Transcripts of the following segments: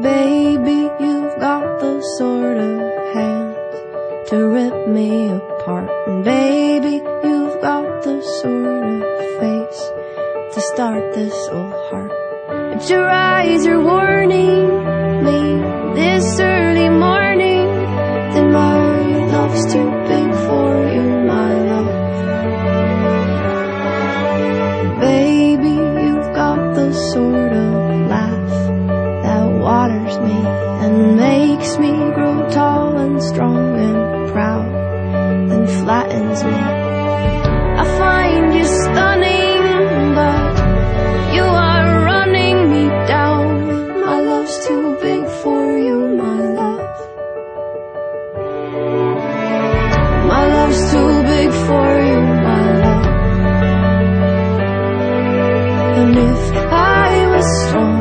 Baby, you've got the sort of hands to rip me apart. And baby, you've got the sort of face to start this old heart. But your eyes are warning me this early morning. Then my and strong and proud, then flattens me. I find you stunning, but you are running me down. My love's too big for you, my love. My love's too big for you, my love. And if I was stronger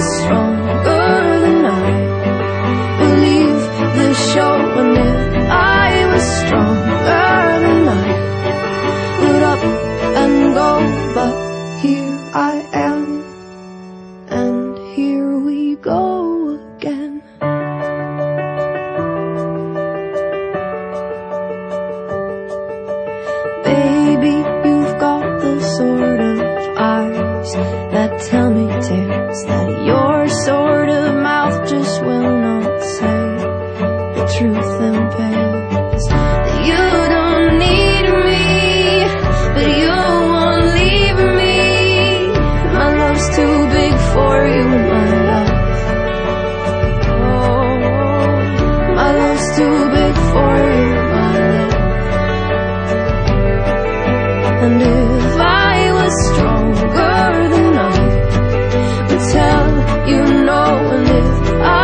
Stronger than I leave the show, and if I was stronger than I would up and go, but here I am, too big for you, my love. And if I was stronger than I would tell you no, and if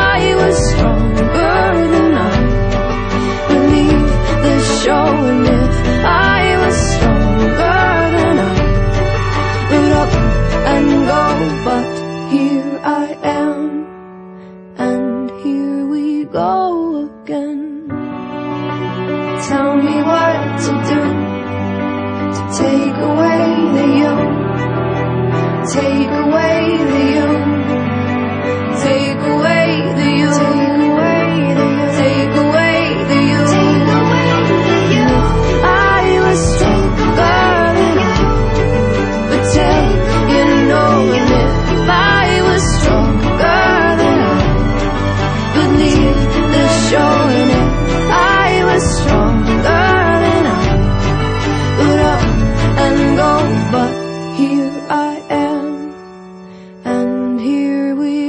I was stronger than I would leave the show, and if I was stronger than I would up and go, but here I am, and here we go. Tell me what to do to take away the you, take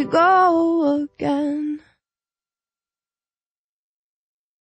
go again.